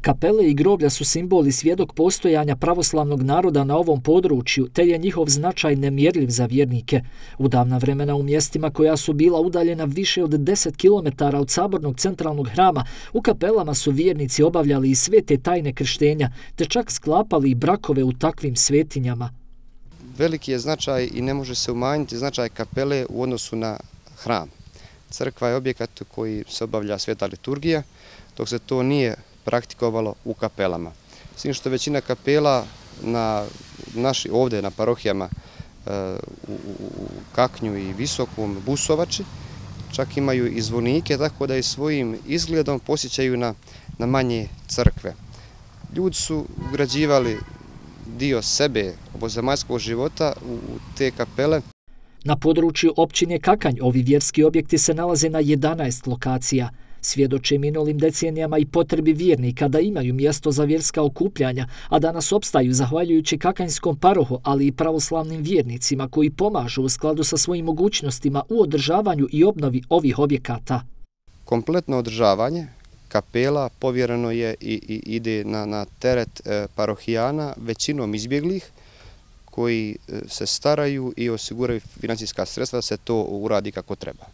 Kapele i groblja su simboli svjedok postojanja pravoslavnog naroda na ovom području, te je njihov značaj nemjerljiv za vjernike. U davna vremena u mjestima koja su bila udaljena više od 10 km od sabornog centralnog hrama, u kapelama su vjernici obavljali i svete tajne krštenja, te čak sklapali i brakove u takvim svetinjama. Veliki je značaj i ne može se umanjiti značaj kapele u odnosu na hram. Crkva je objekat koji se obavlja sveta liturgija, dok se to nije praktikovalo u kapelama. Svim što većina kapela na naši ovde na parohijama e, u Kaknju i Visokom Busovači čak imaju i zvonike, tako da i svojim izgledom posjećaju na, na manje crkve. Ljudi su ugrađivali dio sebe obozemaljskog života u te kapele. Na području općine Kakanj ovi vjerski objekti se nalaze na 11 lokacija – svjedoče minulim decenijama i potrebi vjernika da imaju mjesto za vjerska okupljanja, a danas opstaju zahvaljujući kakanjskom parohu, ali i pravoslavnim vjernicima koji pomažu u skladu sa svojim mogućnostima u održavanju i obnovi ovih objekata. Kompletno održavanje kapela povjereno je i, i ide na, na teret e, parohijana većinom izbjeglih koji e, se staraju i osiguraju financijska sredstva da se to uradi kako treba.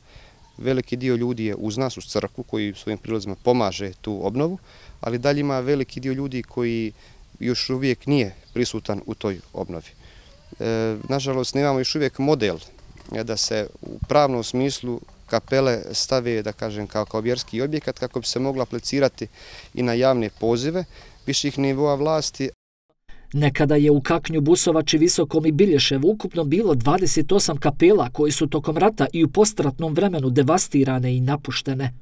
Veliki dio ljudi je uz nas, uz crkvu, koji svojim prilazima pomaže tu obnovu, ali dalje ima veliki dio ljudi koji još uvijek nije prisutan u toj obnovi. E, nažalost, nemamo još uvijek model e, da se u pravnom smislu kapele stave, da kažem, kao, kao vjerski objekat, kako bi se mogla aplicirati i na javne pozive viših nivoa vlasti, Nekada je u Kaknju, Busovači, Visokom i Bilješevu ukupno bilo 28 kapela koji su tokom rata i u postratnom vremenu devastirane i napuštene.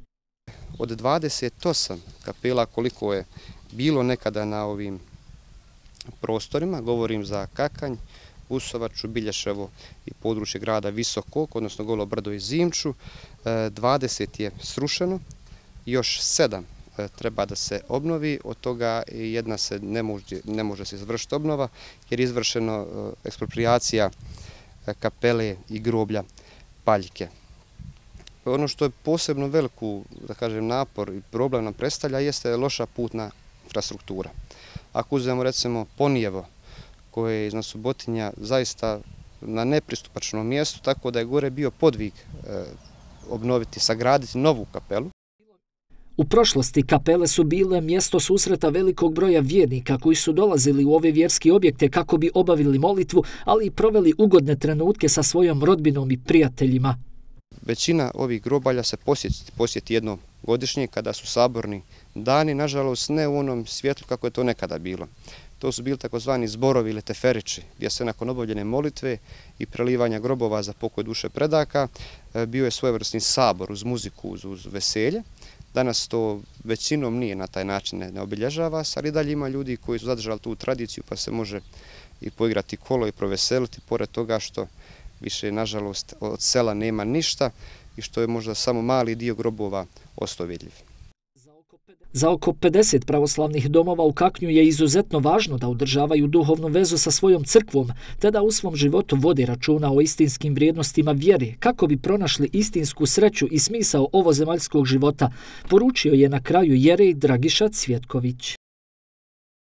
Od 28 kapela koliko je bilo nekada na ovim prostorima, govorim za Kakanj, Busovaču, Bilješevo i područje grada Visokog, odnosno Golo Brdo i Zimču, eh, 20 je srušeno, još 7 E, treba da se obnovi, od toga jedna se ne može, ne može se izvršiti obnova, jer je izvršeno e, ekspropriacija e, kapele i groblja Paljke. Ono što je posebno veliku, da kažem, napor i problem nam predstavlja jeste loša putna infrastruktura. Ako uzmemo recimo Ponijevo, koje je iznad Subotinja zaista na nepristupačnom mjestu, tako da je gore bio podvig obnoviti, sagraditi novu kapelu, U prošlosti kapele su bile mjesto susreta velikog broja vjernika koji su dolazili u ove vjerske objekte kako bi obavili molitvu, ali i proveli ugodne trenutke sa svojom rodbinom i prijateljima. Većina ovih grobalja se posjeti, posjeti jednom godišnje kada su saborni dani, nažalost ne u onom svijetlu kako je to nekada bilo. To su bili takozvani zborovi ili teferiči, gdje se nakon obavljene molitve i prelivanja grobova za pokoj duše predaka e, bio je svojevrsni sabor uz muziku, uz, uz veselje. Danas to većinom nije na taj način ne obilježava se, ali dalje ima ljudi koji su zadržali tu tradiciju pa se može i poigrati kolo i proveseliti, pored toga što više, nažalost, od sela nema ništa i što je možda samo mali dio grobova ostao vidljiv. Za oko 50 pravoslavnih domova u Kaknju je izuzetno važno da održavaju duhovnu vezu sa svojom crkvom, te da u svom životu vode računa o istinskim vrijednostima vjeri, kako bi pronašli istinsku sreću i smisao ovozemaljskog života, poručio je na kraju Jerej Dragiša Cvjetković.